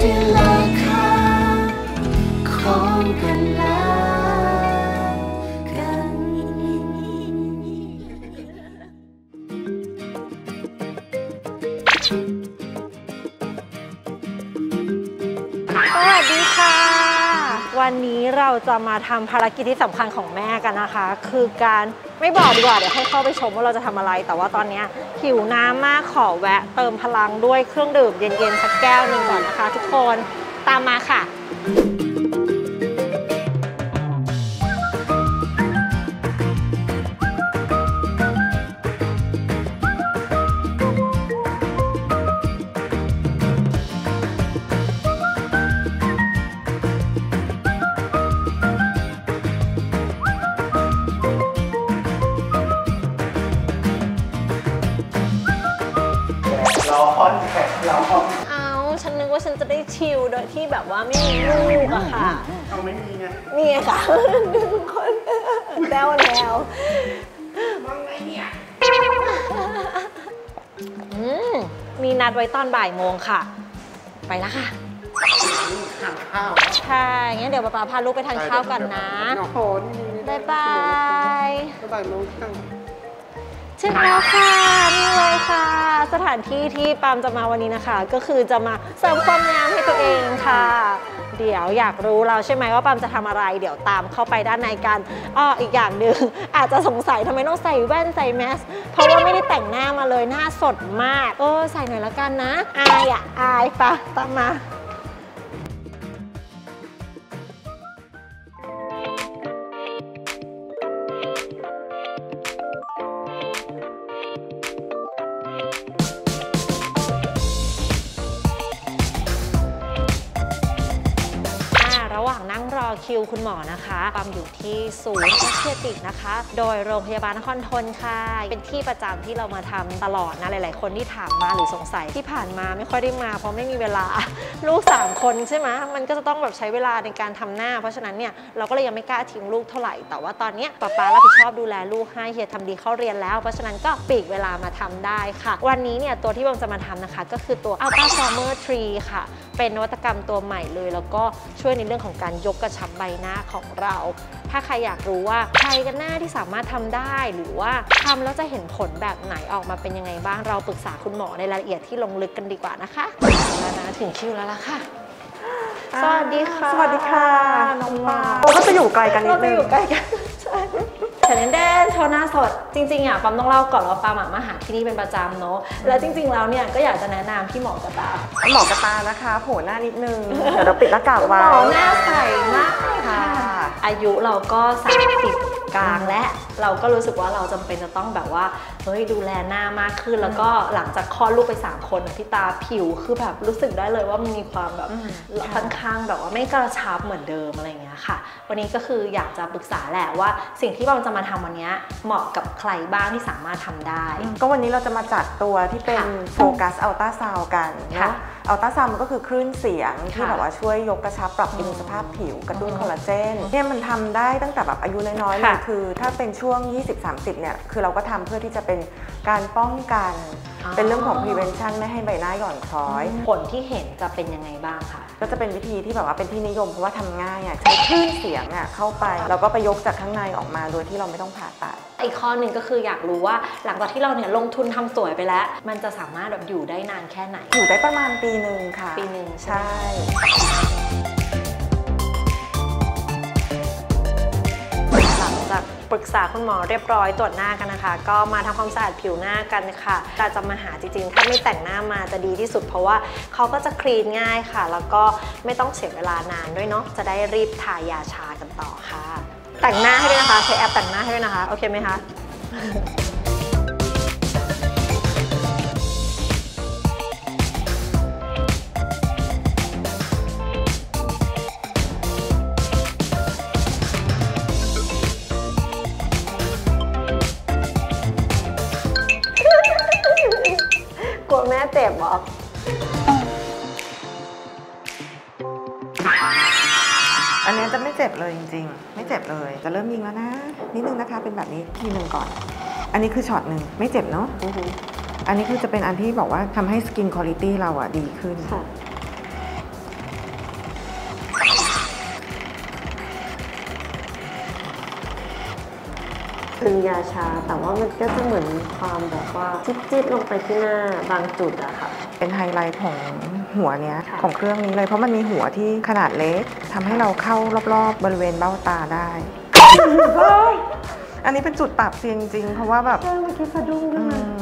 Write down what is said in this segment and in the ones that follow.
ที่ จะมาทำภารกิจที่สำคัญของแม่กันนะคะ คือการไม่บอกดีกว่าเดี๋ยวให้เข้าไปชมว่าเราจะทำอะไร แต่ว่าตอนนี้หิวน้ำมากขอแวะเติมพลังด้วยเครื่องดื่มเย็นๆสักแก้วหนึ่งก่อนนะคะ ทุกคนตามมาค่ะ แบบว่าไม่มีลูกอะค่ะเอาไม่มีไงนี่ไงค่ะดึงคนแล้วแล้วอืมมีนัดไว้ตอนบ่ายโมงค่ะ ไปแล้วค่ะทานข้าวใช่งั้นเดี๋ยวป๊าป๊าพาลูกไปทานข้าวกันนะโอ้โหนี่นี่บ๊ายบายบ๊ายบายน้องข้าง ถึงแล้วค่ะนี่เลยค่ะ สถานที่ที่ปามจะมาวันนี้นะคะ ก็คือจะมาเสริมความงามให้ตัวเองค่ะ เดี๋ยวอยากรู้เราใช่ไหมว่าปามจะทำอะไร เดี๋ยวตามเข้าไปด้านในกันอ้ออีกอย่างหนึ่งอาจจะสงสัยทำไมต้องใส่แว่นใส่แมสเพราะว่าไม่ได้แต่งหน้ามาเลยหน้าสดมาก เออใส่หน่อยละกันนะ อายอะอายปะตามมา คิวคุณหมอนะคะปามอยู่ที่ศูนย์ Aesthetic นะคะ โดยโรงพยาบาลนครธนค่ะ เป็นที่ประจำที่เรามาทำตลอดนะหลาย ๆ คนที่ถามมาหรือสงสัยที่ผ่านมาไม่ค่อยได้มาเพราะไม่มีเวลาลูก 3 คนใช่ไหมมันก็จะต้องแบบใช้เวลาในการทำหน้า เพราะฉะนั้นเนี่ยเราก็เลยยังไม่กล้าทิ้งลูกเท่าไหร่ แต่ว่าตอนนี้ป๊าป๊ารับผิดชอบดูแลลูกให้เฮียทำดีเข้าเรียนแล้ว เพราะฉะนั้นก็ปลีกเวลามาทำได้ค่ะ วันนี้เนี่ยตัวที่ปามจะมาทำนะคะ ก็คือตัว Ultraformer Three ค่ะ เป็นนวัตกรรมตัวใหม่เลย แล้วก็ช่วยในเรื่องของการยกกระชับใบหน้าของเรา ถ้าใครอยากรู้ว่าใครกันหน้าที่สามารถทำได้หรือว่าทำแล้วจะเห็นผลแบบไหนออกมาเป็นยังไงบ้างเราปรึกษาคุณหมอในรายละเอียดที่ลงลึกกันดีกว่านะคะแล้วนะถึงคิวแล้วล่ะค่ะสวัสดีค่ะ สวัสดีค่ะ น้องปาเราก็จะอยู่ไกลกันนิเราดจะนึงอยู่ใกล้กัน ใช่ แต่เนนเดนโชว์หน้าสดจริงๆอะปั๊มต้องเล่าก่อนว่าปั๊มอะมาหาที่นี่เป็นประจำเนาะแล้วจริง ๆ แล้วเนี่ยก็อยากจะแนะนำพี่หมอกระตาหมอกระตานะคะ โผล่หน้านิดนึงเดี๋ยวเราปิดหน้ากากหมไว้อหน้าใสมากค่ะค่ะ อายุเราก็30กลางและ เราก็รู้สึกว่าเราจำเป็นจะต้องแบบว่าเฮ้ยดูแลหน้ามากขึ้น แล้วก็หลังจากคลอดลูกไป 3 คนอะพี่ตาผิวคือแบบรู้สึกได้เลยว่ามันมีความแบบค่อนข้างแบบว่าไม่กระชับเหมือนเดิมอะไรอย่างเงี้ยค่ะ วันนี้ก็คืออยากจะปรึกษาแหละว่า สิ่งที่เราจะมาทำวันเนี้ยเหมาะกับใครบ้างที่สามารถทำได้ ก็วันนี้เราจะมาจัดตัวที่เป็นค่ะโฟกัสอัลตราซาวกันค่ะเนาะอัลตราซาวมันก็คือคลื่นเสียงที่ค่ะแบบว่าช่วยยกกระชับปรับปรุงสภาพผิวกระตุ้นคอลลาเจนเนี่ยมันทำได้ตั้งแต่แบบอายุน้อยๆเลยค่ะคือถ้าเป็นช่วง 20-30 เนี่ย คือเราก็ทำเพื่อที่จะเป็นการป้องกัน อ๋อ เป็นเรื่องของ prevention ไม่ให้ใบหน้าหย่อนคล้อย ผลที่เห็นจะเป็นยังไงบ้างคะก็จะเป็นวิธีที่แบบว่าเป็นที่นิยมเพราะว่าทำง่ายอะใช้คลื่นเสียงอะเข้าไป แล้วก็ไปยกจากข้างในออกมาโดยที่เราไม่ต้องผ่าตัด อีกข้อหนึ่งก็คืออยากรู้ว่าหลังจากที่เราเนี่ยลงทุนทำสวยไปแล้ว มันจะสามารถแบบอยู่ได้นานแค่ไหน อยู่ได้ประมาณปีหนึ่งค่ะปีหนึ่งใช่ ใช่ ปรึกษาคุณหมอเรียบร้อยตรวจหน้ากันนะคะ ก็มาทำความสะอาดผิวหน้ากันค่ะเราจะมาหาจริงๆ ถ้าไม่แต่งหน้ามาจะดีที่สุด เพราะว่าเขาก็จะคลีนง่ายค่ะ แล้วก็ไม่ต้องเสียเวลานานด้วยเนาะจะได้รีบทายาชากันต่อค่ะ แต่งหน้าให้ด้วยนะคะใช้แอปแต่งหน้าให้ด้วยนะคะ โอเคไหมคะ ม่เจ็บเหรออันเนี้ยจะไม่เจ็บเลยจริง ๆ ไม่เจ็บเลย จะเริ่มยิงแล้วนะ นิดนึงนะคะ เป็นแบบนี้ทีหนึ่งก่อน อันนี้คือช็อตหนึ่งไม่เจ็บเนาะอันนี้คือจะเป็นอันที่บอกว่าทำให้ skin คุณภาพเราอะดีขึ้น เป็นยาชา แต่ว่ามันก็จะเหมือนมีความแบบว่าจิ๊ดๆลงไปที่หน้าบางจุดอะค่ะ เป็นไฮไลท์ของหัวเนี้ยค่ะ ของเครื่องนี้เลยเพราะมันมีหัวที่ขนาดเล็กทำให้เราเข้ารอบๆ บริเวณเบ้าตาได้ อันนี้เป็นจุดปรับเซียงจริงๆเพราะว่าแบบเมื่อกี้สะดุ้งอืม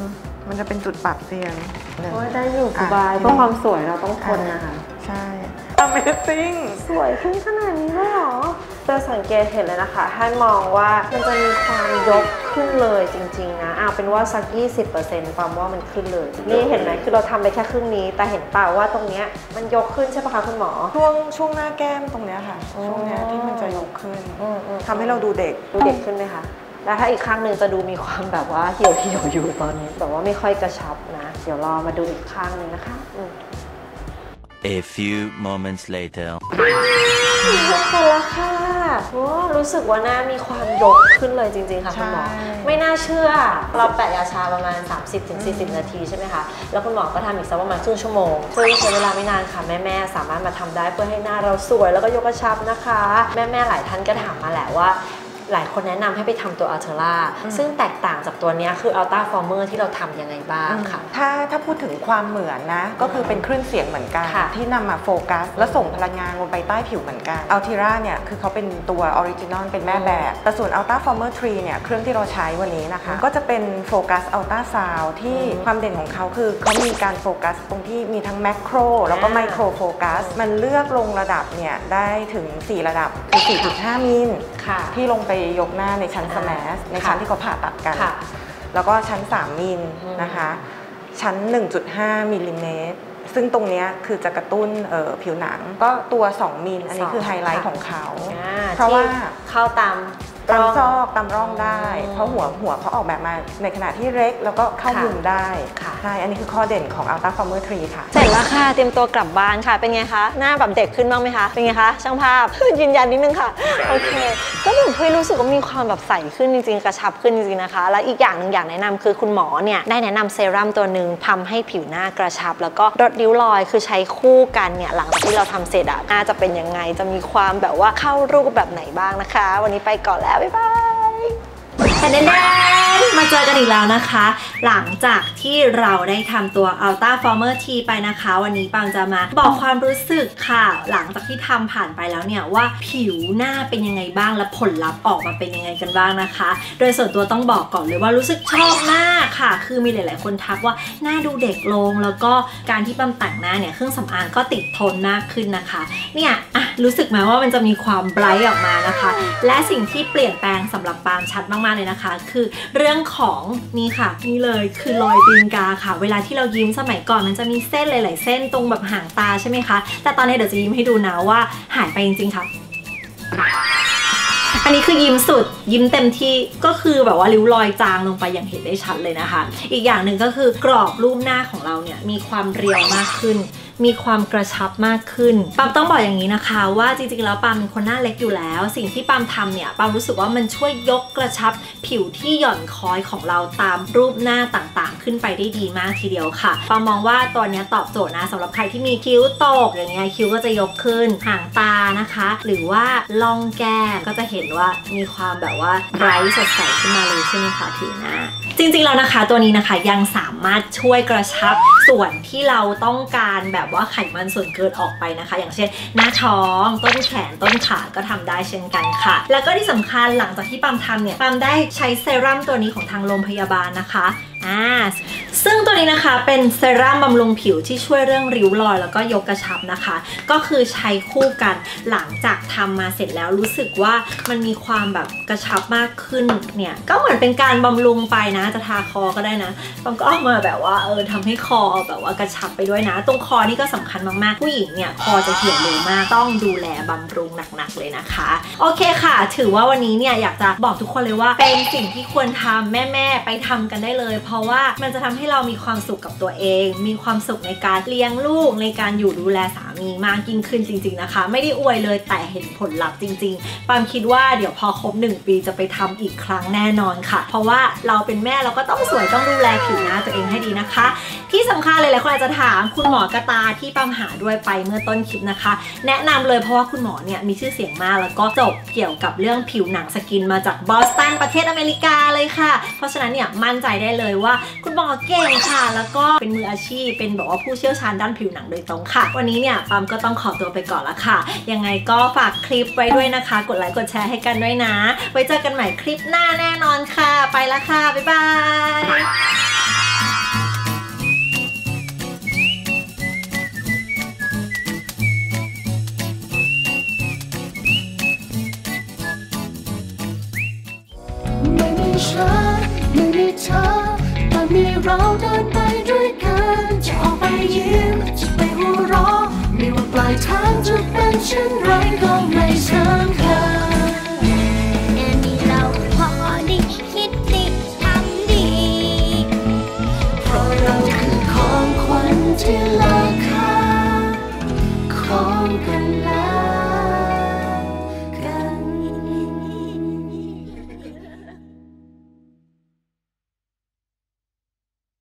มันจะเป็นจุดปรับเซียงหนึ่ง โอ้ยได้อยู่สบายอะ เพราะความสวยเราต้องทนนะคะ ใช่ Amazing สวยขึ้นขนาดนี้เลยเหรอ จะสังเกตเห็นเลยนะคะ ให้มองว่ามันจะมีความยกขึ้นเลยจริง ๆ นะเอาเป็นว่าสัก 20%ความว่ามันขึ้นเลย นี่เห็นไหมคือเราทำไปแค่ครึ่งนี้ แต่เห็นเปล่าว่าตรงเนี้ยมันยกขึ้นใช่ปะคะคุณหมอ ช่วงช่วงหน้าแก้มตรงเนี้ยค่ะอ๋อช่วงเนี้ยที่มันจะยกขึ้นอืมอืมทำให้เราดูเด็ก ดูเด็กขึ้นไหมคะ แล้วถ้าอีกข้างหนึ่งจะดูมีความแบบว่าเหี่ยวเหี่ยวๆอยู่ตอนนี้แบบว่าไม่ค่อยกระชับนะ เดี๋ยวรอมาดูอีกข้างหนึ่งนะคะอืม A few moments later. ยกกันแล้วค่ะโอ้รู้สึกว่าหน้ามีความยกขึ้นเลยจริง ๆ ค่ะคุณหมอใช่ไม่น่าเชื่อ เราแปะยาชาประมาณ 30-40 นาทีใช่ไหมคะ แล้วคุณหมอก็ทำอีกสักประมาณครึ่งชั่วโมง ซึ่งใช้เวลาไม่นานค่ะ แม่ๆสามารถมาทำได้เพื่อให้หน้าเราสวยแล้วก็ยกกระชับนะคะ แม่ๆหลายท่านก็ถามมาแหละว่า หลายคนแนะนำให้ไปทำตัว Ulthera ซึ่งแตกต่างจากตัวเนี้ยคือ Ultraformer ที่เราทำยังไงบ้างค่ะ ถ้าถ้าพูดถึงความเหมือนนะ ก็คือเป็นคลื่นเสียงเหมือนกันค่ะที่นำมาโฟกัส และส่งพลังงานลงไปใต้ผิวเหมือนกัน Ulthera เนี่ยคือเขาเป็นตัว original เป็นแม่แบบแต่ส่วน Ultra Former 3เนี่ยเครื่องที่เราใช้วันนี้นะคะ ก็จะเป็น focus ultrasound ที่ความเด่นของเขาคือเขามีการโฟกัสตรงที่มีทั้ง macro แล้วก็อ่าไมโครโฟกัสมันเลือกลงระดับเนี่ยได้ถึง 4 ระดับคือ4.5มิลค่ะ ที่ลงไปยกหน้าในชั้น SMAS ในชั้นที่เขาผ่าตัดกันค่ะแล้วก็ชั้น 3 มิลอืมนะคะ ชั้น 1.5 มิลลิเมตรซึ่งตรงเนี้ยคือจะกระตุ้นเอ่อผิวหนังก็ตัว 2มิลอันนี้คือไฮไลท์ของเขาอ่เพราะว่าที่เข้าตาม ตามร่งซอกตามร่องได้อืมเพราะหัวหัวเขาออกแบบมาในขณะที่เล็กแล้วก็เข้าค่ะมุมได้ค่ะใช่อันนี้คือข้อเด่นของ Ultra Former 3 ค่ะ เสร็จแล้วค่ะ เตรียมตัวกลับบ้านค่ะ เป็นไงคะ หน้าแบบเด็กขึ้นบ้างไหมคะ เป็นไงคะ ช่างภาพ ยืนยันนิดนึงค่ะ โอเค ก็แบบเฮ้ยรู้สึกว่ามีความแบบใสขึ้นจริงๆ กระชับขึ้นจริงๆนะคะ แล้วอีกอย่างหนึ่งอยากแนะนำคือคุณหมอเนี่ยได้แนะนำเซรั่มตัวหนึ่งทำให้ผิวหน้ากระชับ แล้วก็ลดริ้วรอย คือใช้คู่กันเนี่ยหลังจากที่เราทำเสร็จอะหน้าจะเป็นยังไง จะมีความแบบว่าเข้ารูปแบบไหนบ้างนะคะ วันนี้ไปก่อนแล้วบ๊ายบาย แต่แดนมาเจอกันอีกแล้วนะคะ หลังจากที่เราได้ทำตัว Ultra Former T ไปนะคะ วันนี้ปังจะมาบอกความรู้สึกค่ะ หลังจากที่ทำผ่านไปแล้วเนี่ยว่าผิวหน้าเป็นยังไงบ้างและผลลัพธ์ออกมาเป็นยังไงกันบ้างนะคะ โดยส่วนตัวต้องบอกก่อนเลยว่ารู้สึกชอบมากค่ะ คือมีหลาย ๆ คนทักว่าหน้าดูเด็กลง แล้วก็การที่ปั๊มแต่งหน้าเนี่ยเครื่องสำอางก็ติดทนมากขึ้นนะคะ เนี่ยอะรู้สึกไหมว่ามันจะมีความไบรท์ออกมานะคะ และสิ่งที่เปลี่ยนแปลงสำหรับปามชัดมากๆเลยนะคะ คือเรื่องของนี่ค่ะนี่เลยคือรอยตีนกาค่ะ เวลาที่เรายิ้มสมัยก่อนมันจะมีเส้นหลาย ๆ เส้นตรงแบบห่างตาใช่ไหมคะ แต่ตอนนี้เดี๋ยวจะยิ้มให้ดูนะว่าหายไปจริง ๆ ค่ะอันนี้คือยิ้มสุดยิ้มเต็มที่ก็คือแบบว่าริ้วรอยจางลงไปอย่างเห็นได้ชัดเลยนะคะ อีกอย่างหนึ่งก็คือกรอบรูปหน้าของเราเนี่ยมีความเรียวมากขึ้น มีความกระชับมากขึ้นปามต้องบอกอย่างนี้นะคะ ว่าจริงๆแล้วปามเป็นคนหน้าเล็กอยู่แล้ว สิ่งที่ปามทำเนี่ยปามรู้สึกว่ามันช่วยยกกระชับผิวที่หย่อนคอยของเราตามรูปหน้าต่างๆ ขึ้นไปได้ดีมากทีเดียวค่ะปามมองว่าตัวนี้ตอบโจทย์นะสำหรับใครที่มีคิ้วตกอย่างเงี้ยคิ้วก็จะยกขึ้นห่างตานะคะ หรือว่าล่องแก้มก็จะเห็นว่ามีความแบบว่าไบรท์สดใสขึ้นมาเลยใช่ไหมคะผิวหน้าจริงๆแล้วนะคะ ตัวนี้นะคะยังสามารถช่วยกระชับ ส่วนที่เราต้องการแบบว่าไขมันส่วนเกินออกไปนะคะ อย่างเช่น หน้าท้อง ต้นแขนต้นขาก็ทำได้เช่นกันค่ะ แล้วก็ที่สำคัญหลังจากที่ปั๊มทำเนี่ยปั๊มได้ใช้เซรั่มตัวนี้ของทางโรงพยาบาลนะคะอ่า ซึ่งตัวนี้นะคะเป็นเซรั่มบำรุงผิวที่ช่วยเรื่องริ้วรอย แล้วก็ยกกระชับนะคะ ก็คือใช้คู่กันหลังจากทำมาเสร็จแล้วรู้สึกว่ามันมีความแบบกระชับมากขึ้นเนี่ยก็เหมือนเป็นการบำรุงไปนะจะทาคอก็ได้นะปั๊มก็เอามาแบบว่าเออทำให้คอแบบว่ากระชับไปด้วยนะ ตรงคอนี่ก็สำคัญมากๆ ผู้หญิงเนี่ยคอจะเหี่ยวเร็วมากต้องดูแลบำรุงหนักๆเลยนะคะ โอเคค่ะ ถือว่าวันนี้เนี่ยอยากจะบอกทุกคนเลยว่าเป็นสิ่งที่ควรทำแม่ๆไปทำกันได้เลย เพราะว่ามันจะทำให้ที่เรามีความสุขกับตัวเอง มีความสุขในการเลี้ยงลูกในการอยู่ดูแลสามีมากยิ่งขึ้นจริง ๆนะคะ ไม่ได้อวยเลยแต่เห็นผลลัพธ์จริง ๆ ปามคิดว่าเดี๋ยวพอครบ 1 ปีจะไปทำอีกครั้งแน่นอนค่ะ เพราะว่าเราเป็นแม่เราก็ต้องสวยต้องดูแลผิวหน้าตัวเองให้ดีนะคะ ที่สำคัญเลยหลายคนอาจจะถามคุณหมอกระตาที่ปามหาด้วยไปเมื่อต้นคลิปนะคะ แนะนำเลยเพราะว่าคุณหมอเนี่ยมีชื่อเสียงมากแล้วก็จบเกี่ยวกับเรื่องผิวหนัง skin มาจากบอสตันประเทศอเมริกาเลยค่ะ เพราะฉะนั้นเนี่ยมั่นใจได้เลยว่าคุณหมอเก่งค่ะ แล้วก็เป็นมืออาชีพ เป็นแบบว่าผู้เชี่ยวชาญด้านผิวหนังโดยตรงค่ะ วันนี้เนี่ยปามก็ต้องขอตัวไปก่อนละค่ะ ยังไงก็ฝากคลิปไว้ด้วยนะคะ กดไลค์กดแชร์ให้กันด้วยนะ ไว้เจอกันใหม่คลิปหน้าแน่นอนค่ะ ไปละค่ะ บ๊ายบายไม่มีฉันไม่มีเธอ มีเราเดินไปด้วยกัน จะออกไปยิ้มจะไปหัวเราะไม่ว่าปลายทางจะเป็นเช่นไรก็ไม่สำคัญ